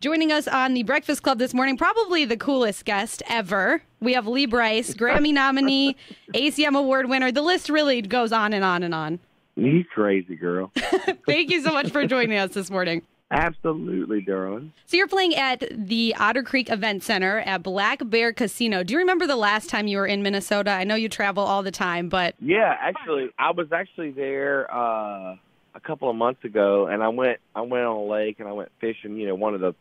Joining us on the Breakfast Club this morning, probably the coolest guest ever. We have Lee Brice, Grammy nominee, ACM Award winner. The list really goes on and on and on. You crazy girl. Thank you so much for joining us this morning. Absolutely, darling. So you're playing at the Otter Creek Event Center at Black Bear Casino. Do you remember the last time you were in Minnesota? I know you travel all the time, but Yeah, actually, I was actually there uh, a couple of months ago, and I went I went on a lake and I went fishing. You know, one of the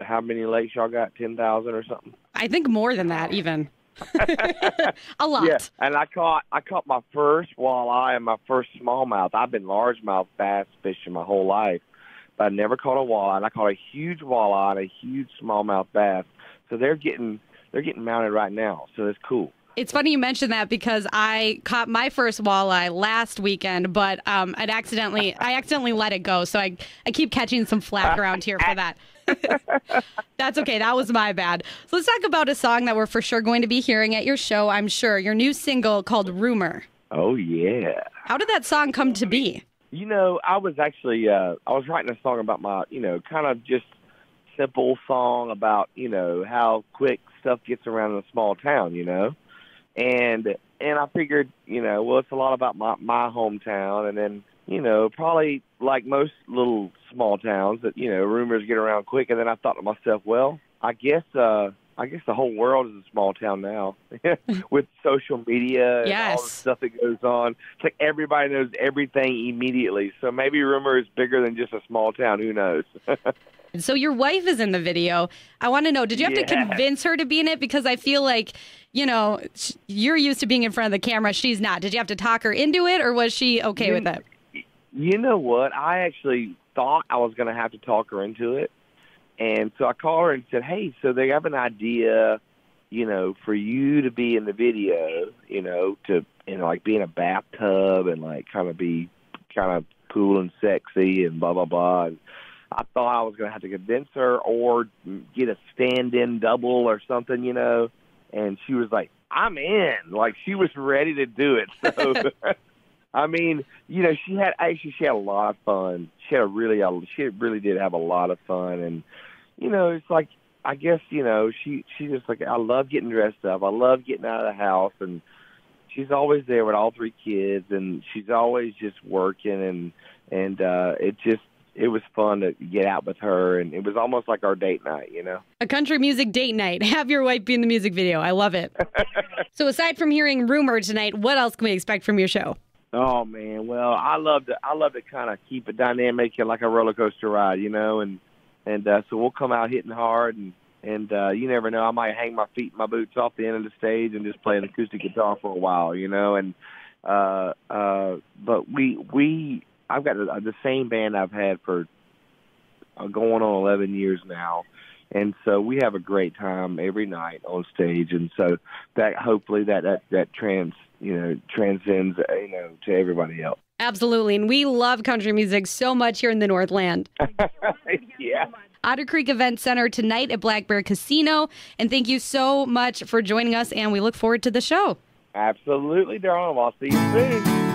how many lakes y'all got? Ten thousand or something? I think more than that even. a lot. Yeah, and I caught I caught my first walleye and my first smallmouth. I've been largemouth bass fishing my whole life, but I never caught a walleye. And I caught a huge walleye and a huge smallmouth bass. So they're getting they're getting mounted right now. So it's cool. It's funny you mentioned that because I caught my first walleye last weekend, but um, I'd accidentally I accidentally let it go, so I I keep catching some flack around here for that. That's okay. That was my bad. So let's talk about a song that we're for sure going to be hearing at your show. I'm sure your new single called "Rumor." Oh yeah. How did that song come to be? You know, I was actually uh I was writing a song about my, you know, kind of just simple song about, you know, how quick stuff gets around in a small town, you know. And and I figured, you know, well it's a lot about my my hometown. And then, you know, probably like most little small towns that, you know, rumors get around quick. And then I thought to myself, well, I guess uh I guess the whole world is a small town now with social media and all the stuff that goes on. It's like everybody knows everything immediately. So maybe rumor is bigger than just a small town. Who knows? So your wife is in the video. I want to know, did you have to convince her to be in it? Because I feel like, you know, you're used to being in front of the camera. She's not. Did you have to talk her into it, or was she okay with it? you know what? I actually thought I was going to have to talk her into it. And so I called her and said, hey, so they have an idea, you know, for you to be in the video, you know, to, you know, like be in a bathtub and like kind of be kind of cool and sexy and blah, blah, blah. And I thought I was going to have to convince her or get a stand in double or something, you know. And she was like, I'm in. Like she was ready to do it. So, I mean, you know, she had actually she had a lot of fun. She had a really, a, she really did have a lot of fun. And, you know, it's like, I guess, you know, she, she's just like, I love getting dressed up. I love getting out of the house. And she's always there with all three kids and she's always just working and, and, uh, it just, it was fun to get out with her and it was almost like our date night, you know. A country music date night. Have your wife be in the music video. I love it. so aside from hearing rumor tonight, what else can we expect from your show? Oh man, well I love to I love to kind of keep it dynamic like a roller coaster ride, you know, and and uh, so we'll come out hitting hard and and uh, you never know I might hang my feet my boots off the end of the stage and just play an acoustic guitar for a while, you know, and uh uh but we we I've got the, the same band I've had for uh, going on 11 years now. And so we have a great time every night on stage, and so that hopefully that that that trans you know transcends uh, you know to everybody else. Absolutely. And we love country music so much here in the Northland. yeah. Otter Creek Event Center tonight at Black Bear Casino. And thank you so much for joining us. And we look forward to the show. Absolutely, darling. I'll see you soon.